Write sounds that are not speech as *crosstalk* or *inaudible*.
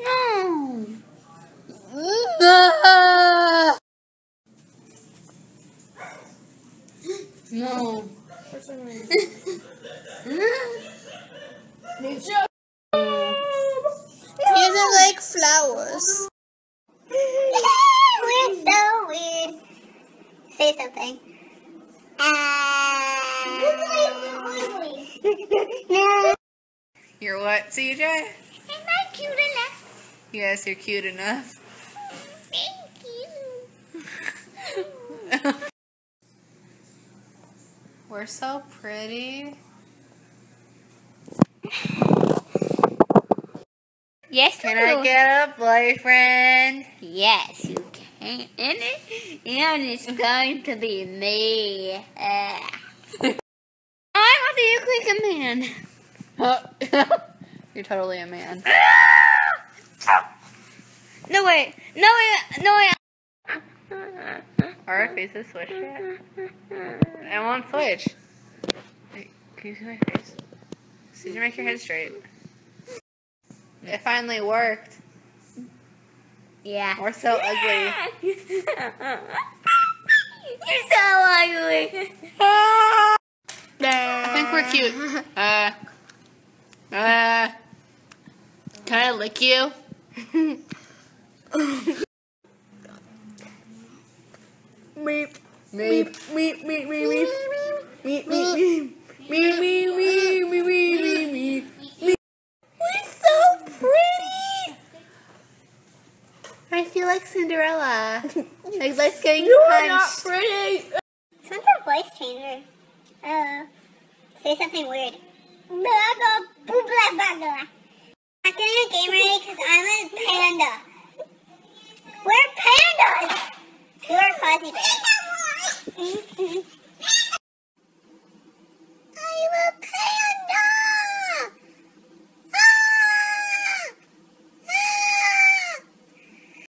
No. No. Did you? He doesn't like flowers. We're so weird. Say something. Uh, no. You're what, CJ? Cute enough? Yes, you're cute enough. Thank you. *laughs* We're so pretty. Yes, Can I get a boyfriend? Yes, you can. And, it, and it's going to be me. Uh, *laughs* I want to be a quick man. You're totally a man. *laughs* No way. No way. No way. Our faces switch yet? I won't switch. Wait, can you see my face? Did you make your head straight? It finally worked. Yeah. We're so ugly. *laughs* You're so ugly. *laughs* I think we're cute. Uh, uh, can I lick you? Meep. Meep. Meep. Meep. Meep. Meep. Meep. Meep. Meep. Meep. Meep. Meep. Meep. Meep. Meep. Meep. We're so pretty. I feel like Cinderella. *laughs* like let's getting You're not punched. pretty. Someone's a voice changer. Uh, say something weird. Blah, blah, blah, blah, blah afternoon, Gamerade, because I'm a panda. We're pandas! We're fuzzy bears.